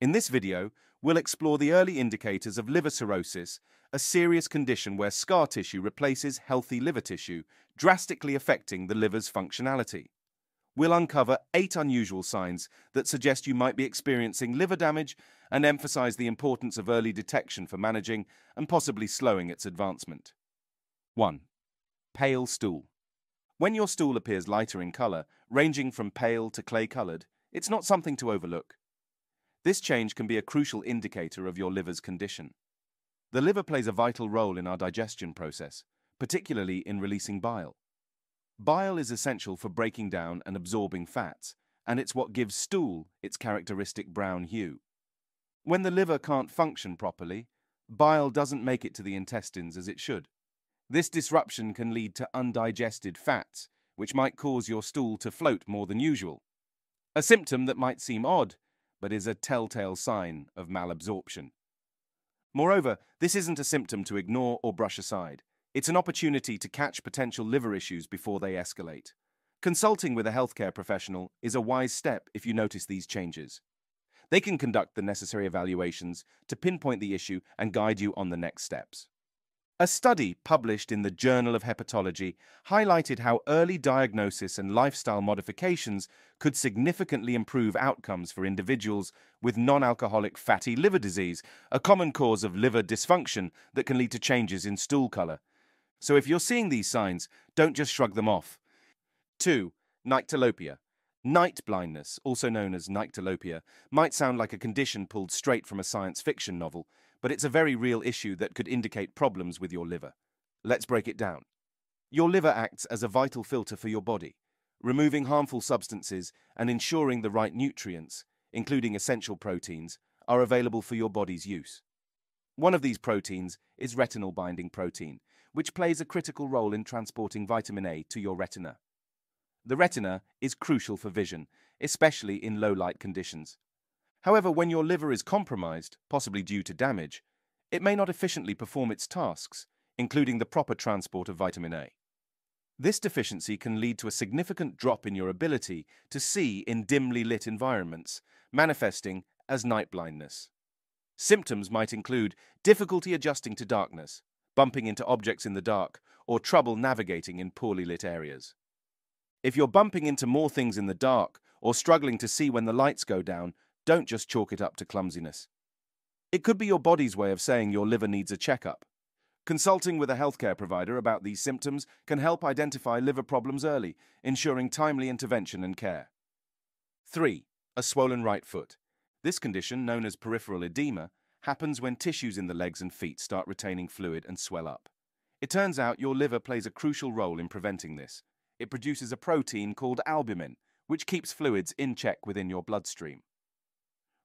In this video, we'll explore the early indicators of liver cirrhosis, a serious condition where scar tissue replaces healthy liver tissue, drastically affecting the liver's functionality. We'll uncover eight unusual signs that suggest you might be experiencing liver damage and emphasize the importance of early detection for managing and possibly slowing its advancement. 1. Pale stool. When your stool appears lighter in color, ranging from pale to clay-colored, it's not something to overlook. This change can be a crucial indicator of your liver's condition. The liver plays a vital role in our digestion process, particularly in releasing bile. Bile is essential for breaking down and absorbing fats, and it's what gives stool its characteristic brown hue. When the liver can't function properly, bile doesn't make it to the intestines as it should. This disruption can lead to undigested fats, which might cause your stool to float more than usual. A symptom that might seem odd, but is a telltale sign of malabsorption. Moreover, this isn't a symptom to ignore or brush aside. It's an opportunity to catch potential liver issues before they escalate. Consulting with a healthcare professional is a wise step if you notice these changes. They can conduct the necessary evaluations to pinpoint the issue and guide you on the next steps. A study published in the Journal of Hepatology highlighted how early diagnosis and lifestyle modifications could significantly improve outcomes for individuals with non-alcoholic fatty liver disease, a common cause of liver dysfunction that can lead to changes in stool color. So if you're seeing these signs, don't just shrug them off. 2. Nyctalopia. Night blindness, also known as nyctalopia, might sound like a condition pulled straight from a science fiction novel, but it's a very real issue that could indicate problems with your liver. Let's break it down. Your liver acts as a vital filter for your body, removing harmful substances and ensuring the right nutrients, including essential proteins, are available for your body's use. One of these proteins is retinol binding protein, which plays a critical role in transporting vitamin A to your retina. The retina is crucial for vision, especially in low light conditions. However, when your liver is compromised, possibly due to damage, it may not efficiently perform its tasks, including the proper transport of vitamin A. This deficiency can lead to a significant drop in your ability to see in dimly lit environments, manifesting as night blindness. Symptoms might include difficulty adjusting to darkness, bumping into objects in the dark, or trouble navigating in poorly lit areas. If you're bumping into more things in the dark or struggling to see when the lights go down, don't just chalk it up to clumsiness. It could be your body's way of saying your liver needs a checkup. Consulting with a healthcare provider about these symptoms can help identify liver problems early, ensuring timely intervention and care. 3. A swollen right foot. This condition, known as peripheral edema, happens when tissues in the legs and feet start retaining fluid and swell up. It turns out your liver plays a crucial role in preventing this. It produces a protein called albumin, which keeps fluids in check within your bloodstream.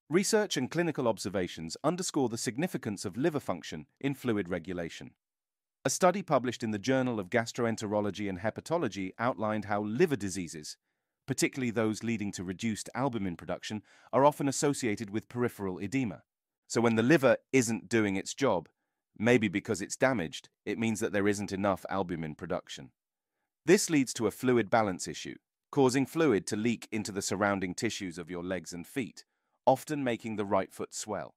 Research and clinical observations underscore the significance of liver function in fluid regulation. A study published in the Journal of Gastroenterology and Hepatology outlined how liver diseases, particularly those leading to reduced albumin production, are often associated with peripheral edema. So when the liver isn't doing its job, maybe because it's damaged, it means that there isn't enough albumin production. This leads to a fluid balance issue, causing fluid to leak into the surrounding tissues of your legs and feet, often making the right foot swell.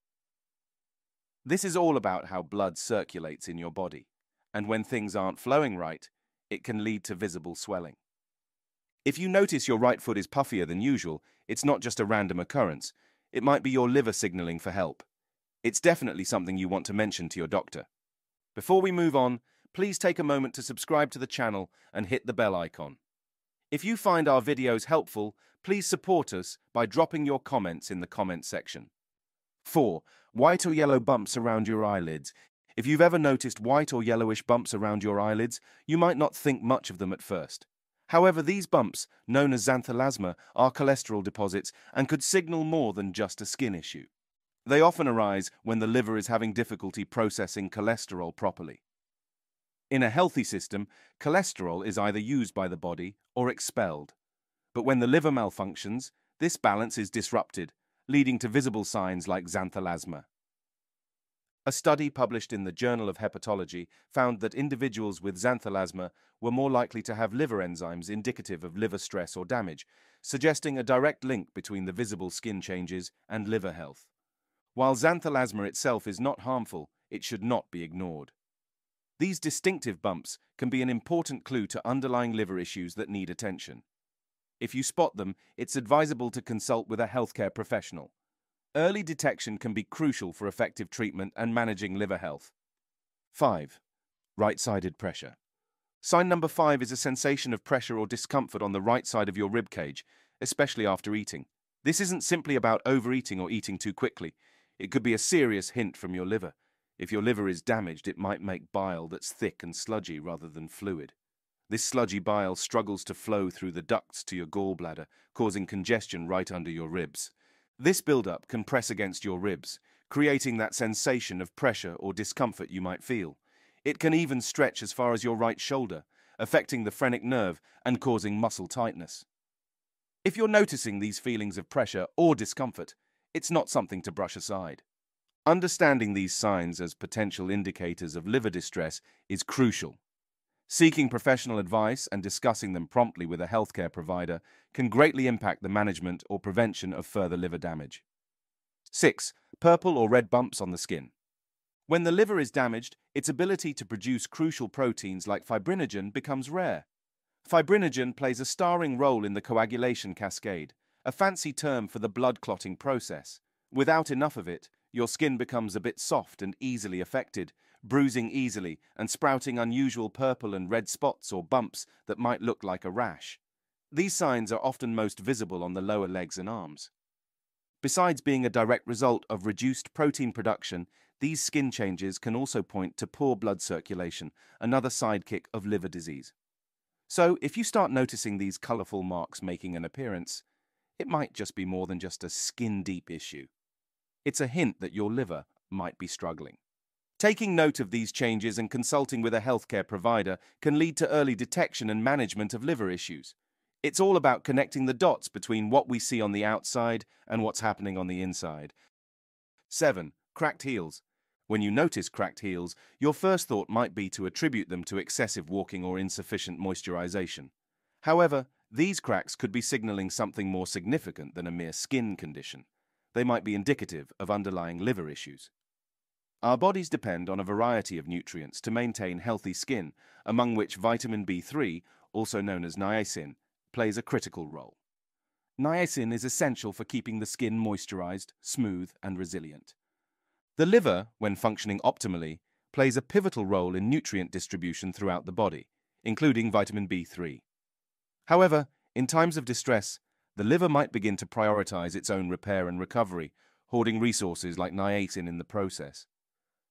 This is all about how blood circulates in your body, and when things aren't flowing right, it can lead to visible swelling. If you notice your right foot is puffier than usual, it's not just a random occurrence. It might be your liver signaling for help. It's definitely something you want to mention to your doctor. Before we move on, please take a moment to subscribe to the channel and hit the bell icon. If you find our videos helpful, please support us by dropping your comments in the comment section. 4. White or yellow bumps around your eyelids. If you've ever noticed white or yellowish bumps around your eyelids, you might not think much of them at first. However, these bumps, known as xanthelasma, are cholesterol deposits and could signal more than just a skin issue. They often arise when the liver is having difficulty processing cholesterol properly. In a healthy system, cholesterol is either used by the body or expelled. But when the liver malfunctions, this balance is disrupted, leading to visible signs like xanthelasma. A study published in the Journal of Hepatology found that individuals with xanthelasma were more likely to have liver enzymes indicative of liver stress or damage, suggesting a direct link between the visible skin changes and liver health. While xanthelasma itself is not harmful, it should not be ignored. These distinctive bumps can be an important clue to underlying liver issues that need attention. If you spot them, it's advisable to consult with a healthcare professional. Early detection can be crucial for effective treatment and managing liver health. 5. Right-sided pressure. Sign number 5 is a sensation of pressure or discomfort on the right side of your rib cage, especially after eating. This isn't simply about overeating or eating too quickly. It could be a serious hint from your liver. If your liver is damaged, it might make bile that's thick and sludgy rather than fluid. This sludgy bile struggles to flow through the ducts to your gallbladder, causing congestion right under your ribs. This buildup can press against your ribs, creating that sensation of pressure or discomfort you might feel. It can even stretch as far as your right shoulder, affecting the phrenic nerve and causing muscle tightness. If you're noticing these feelings of pressure or discomfort, it's not something to brush aside. Understanding these signs as potential indicators of liver distress is crucial. Seeking professional advice and discussing them promptly with a healthcare provider can greatly impact the management or prevention of further liver damage. 6. Purple or red bumps on the skin. When the liver is damaged, its ability to produce crucial proteins like fibrinogen becomes rare. Fibrinogen plays a starring role in the coagulation cascade, a fancy term for the blood clotting process. Without enough of it, your skin becomes a bit soft and easily affected, bruising easily and sprouting unusual purple and red spots or bumps that might look like a rash. These signs are often most visible on the lower legs and arms. Besides being a direct result of reduced protein production, these skin changes can also point to poor blood circulation, another sidekick of liver disease. So, if you start noticing these colourful marks making an appearance, it might just be more than just a skin deep issue. It's a hint that your liver might be struggling. Taking note of these changes and consulting with a healthcare provider can lead to early detection and management of liver issues. It's all about connecting the dots between what we see on the outside and what's happening on the inside. 7. Cracked heels. When you notice cracked heels, your first thought might be to attribute them to excessive walking or insufficient moisturization. However, these cracks could be signaling something more significant than a mere skin condition they might be indicative of underlying liver issues. Our bodies depend on a variety of nutrients to maintain healthy skin, among which vitamin B3, also known as niacin, plays a critical role. Niacin is essential for keeping the skin moisturized, smooth, and resilient. The liver, when functioning optimally, plays a pivotal role in nutrient distribution throughout the body, including vitamin B3. However, in times of distress, the liver might begin to prioritize its own repair and recovery, hoarding resources like niacin in the process.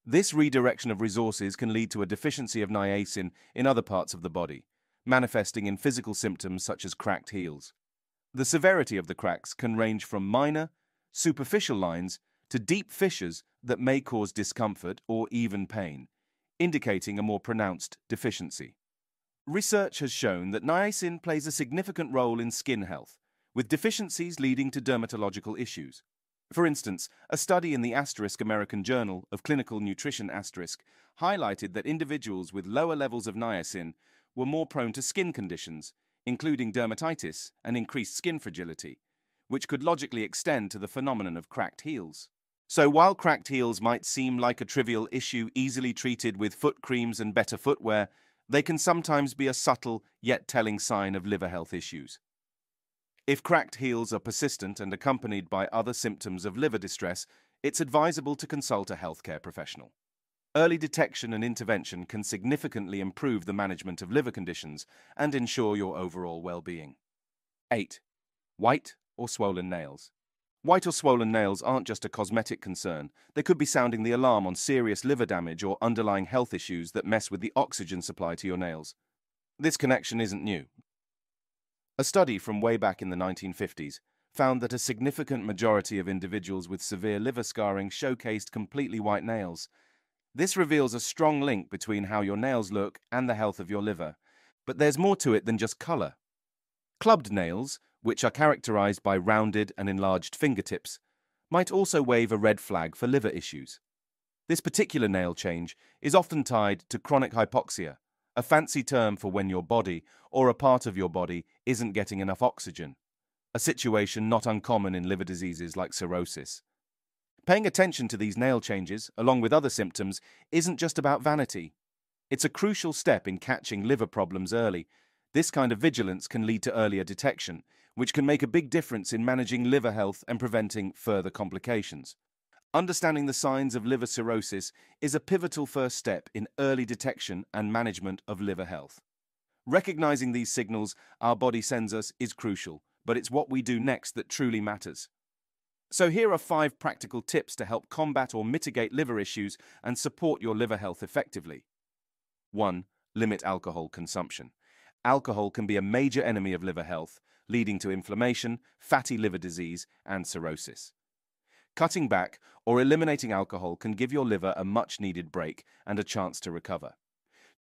This redirection of resources can lead to a deficiency of niacin in other parts of the body, manifesting in physical symptoms such as cracked heels. The severity of the cracks can range from minor, superficial lines to deep fissures that may cause discomfort or even pain, indicating a more pronounced deficiency. Research has shown that niacin plays a significant role in skin health, with deficiencies leading to dermatological issues. For instance, a study in the Asterisk American Journal of Clinical Nutrition Asterisk highlighted that individuals with lower levels of niacin were more prone to skin conditions, including dermatitis and increased skin fragility, which could logically extend to the phenomenon of cracked heels. So while cracked heels might seem like a trivial issue easily treated with foot creams and better footwear, they can sometimes be a subtle yet telling sign of liver health issues. If cracked heels are persistent and accompanied by other symptoms of liver distress, it's advisable to consult a healthcare professional. Early detection and intervention can significantly improve the management of liver conditions and ensure your overall well-being. 8. White or swollen nails. White or swollen nails aren't just a cosmetic concern. They could be sounding the alarm on serious liver damage or underlying health issues that mess with the oxygen supply to your nails. This connection isn't new. A study from way back in the 1950s found that a significant majority of individuals with severe liver scarring showcased completely white nails. This reveals a strong link between how your nails look and the health of your liver. But there's more to it than just colour. Clubbed nails, which are characterized by rounded and enlarged fingertips, might also wave a red flag for liver issues. This particular nail change is often tied to chronic hypoxia, a fancy term for when your body, or a part of your body, isn't getting enough oxygen, a situation not uncommon in liver diseases like cirrhosis. Paying attention to these nail changes, along with other symptoms, isn't just about vanity. It's a crucial step in catching liver problems early. This kind of vigilance can lead to earlier detection, which can make a big difference in managing liver health and preventing further complications. Understanding the signs of liver cirrhosis is a pivotal first step in early detection and management of liver health. Recognizing these signals our body sends us is crucial, but it's what we do next that truly matters. So here are five practical tips to help combat or mitigate liver issues and support your liver health effectively. 1. Limit alcohol consumption. Alcohol can be a major enemy of liver health, leading to inflammation, fatty liver disease, and cirrhosis. Cutting back or eliminating alcohol can give your liver a much needed break and a chance to recover.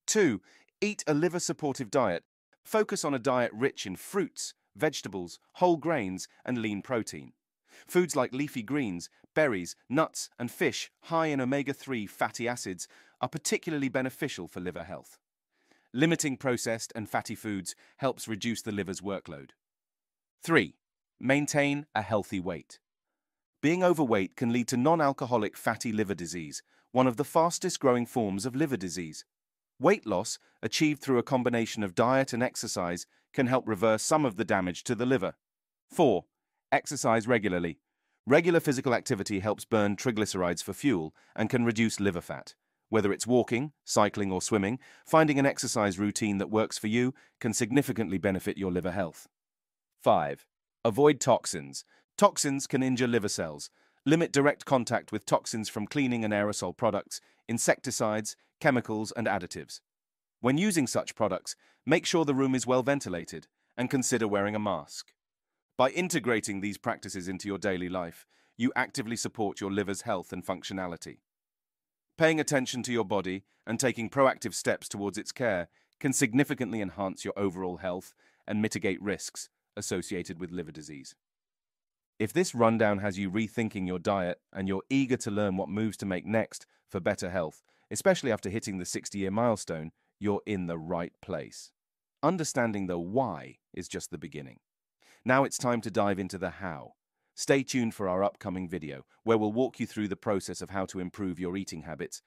2. Eat a liver supportive diet. Focus on a diet rich in fruits, vegetables, whole grains, and lean protein. Foods like leafy greens, berries, nuts, and fish high in omega 3 fatty acids are particularly beneficial for liver health. Limiting processed and fatty foods helps reduce the liver's workload. 3. Maintain a healthy weight. Being overweight can lead to non-alcoholic fatty liver disease, one of the fastest growing forms of liver disease. Weight loss, achieved through a combination of diet and exercise, can help reverse some of the damage to the liver. 4. Exercise regularly. Regular physical activity helps burn triglycerides for fuel and can reduce liver fat. Whether it's walking, cycling, or swimming, finding an exercise routine that works for you can significantly benefit your liver health. 5. Avoid toxins. Toxins can injure liver cells. Limit direct contact with toxins from cleaning and aerosol products, insecticides, chemicals, and additives. When using such products, make sure the room is well ventilated and consider wearing a mask. By integrating these practices into your daily life, you actively support your liver's health and functionality. Paying attention to your body and taking proactive steps towards its care can significantly enhance your overall health and mitigate risks associated with liver disease. If this rundown has you rethinking your diet and you're eager to learn what moves to make next for better health, especially after hitting the 60 year milestone, you're in the right place. Understanding the why is just the beginning. Now it's time to dive into the how. Stay tuned for our upcoming video, where we'll walk you through the process of how to improve your eating habits